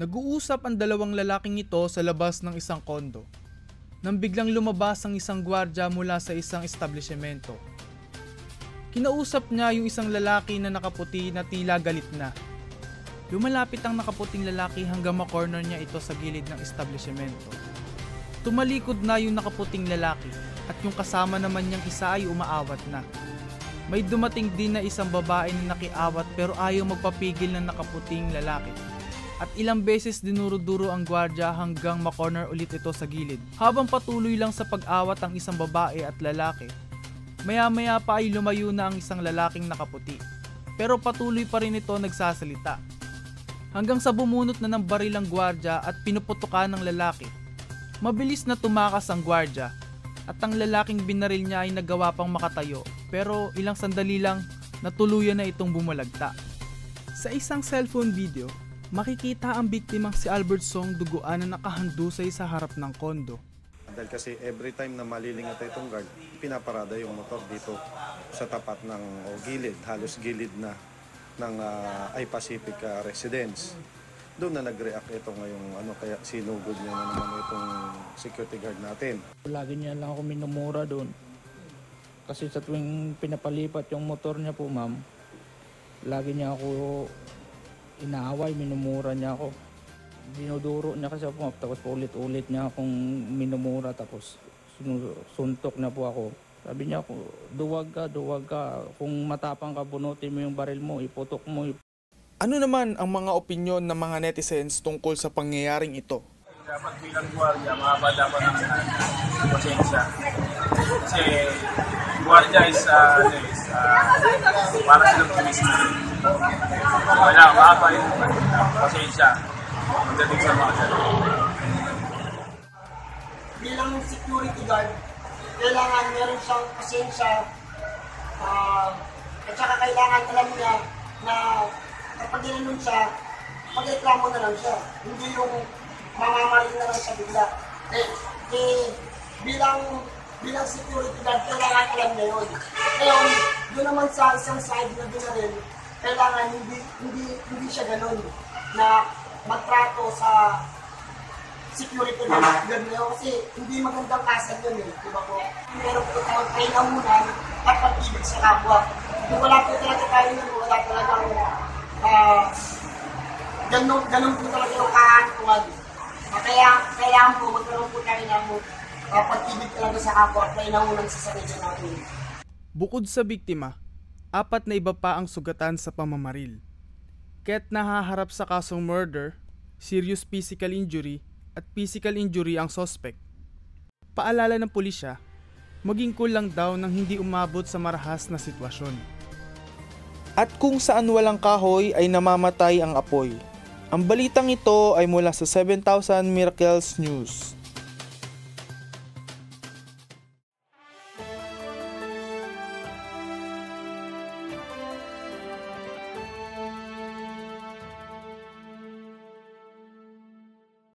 Nag-uusap ang dalawang lalaking ito sa labas ng isang kondo. Nang biglang lumabas ang isang gwardya mula sa isang establishmento. Kinausap niya yung isang lalaki na nakaputi na tila galit na. Lumalapit ang nakaputing lalaki hanggang makorner niya ito sa gilid ng establishmento. Tumalikod na yung nakaputing lalaki at yung kasama naman niyang isa ay umaawat na. May dumating din na isang babae na nakiawat pero ayaw magpapigil ng nakaputing lalaki. At ilang beses dinuro-duro ang gwardya hanggang makorner ulit ito sa gilid. Habang patuloy lang sa pag-awat ang isang babae at lalaki, maya-maya pa ay lumayo na ang isang lalaking nakaputi. Pero patuloy pa rin ito nagsasalita. Hanggang sa bumunot na ng baril ang gwardya at pinuputukan ng lalaki. Mabilis na tumakas ang gwardya at ang lalaking binaril niya ay nagawa pang makatayo pero ilang sandali lang natuluyan na itong bumalagta. Sa isang cellphone video, makikita ang biktimang si Albert Song duguan na nakahandusay sa harap ng kondo. Dahil kasi every time na malilingat itong guard, pinaparada yung motor dito sa tapat ng o gilid, halos gilid na ng uh, I-Pacific ah, residence. Doon na nag-react ito ngayong ano kaya sinugod niya na naman itong security guard natin. Lagi niya lang ako minumura doon. Kasi sa tuwing pinapalipat yung motor niya po, ma'am, lagi niya ako inaaway, minumura niya ako. Dinuduro niya kasi ako, tapos ulit-ulit niya akong minumura, tapos suntok na po ako. Sabi niya ako, duwag ka, duwag ka. Kung matapang ka, bunutin mo yung baril mo, iputok mo, Ano naman ang mga opinyon ng mga netizens tungkol sa pangyayaring ito? dapat bilang gwardiya, mahaba dapat ang pasensya. Kasi gwardiya is, uh, is uh, para silang turista. Wala, mahaba yung uh, pasensya pagdating sa mga ganun. bilang security guard, kailangan meron siyang pasensya ah, at saka kailangan alam niya na kapag ginanon siya, mag-reklamo na lang siya. Hindi yung mamamaling na lang siya bigla. Eh, eh, bilang bilang security guard, kailangan alam niya yun. Ngayon, doon naman sa isang side na rin, kailangan hindi, hindi, hindi siya ganun na magtrato sa security guard na yun kasi hindi magandang kasan yun eh, di ba po? Meron po tayong kainahunan at pag-ibig sa kapwa. Kung wala po talaga tayo yun, wala talagang ah ganun, ganun po talaga yung kahantuan. Ah, kaya, kailangan po, magkaroon po tayo ng uh, pag-ibig talaga sa kapwa at kainahunan sa sarili natin. Bukod sa biktima, apat na iba pa ang sugatan sa pamamaril. Kaya't nahaharap sa kasong murder, serious physical injury, at physical injury ang suspect. Paalala ng pulisya, maging cool lang daw nang hindi umabot sa marahas na sitwasyon. At kung saan walang kahoy ay namamatay ang apoy. Ang balitang ito ay mula sa 7,000 Miracles News.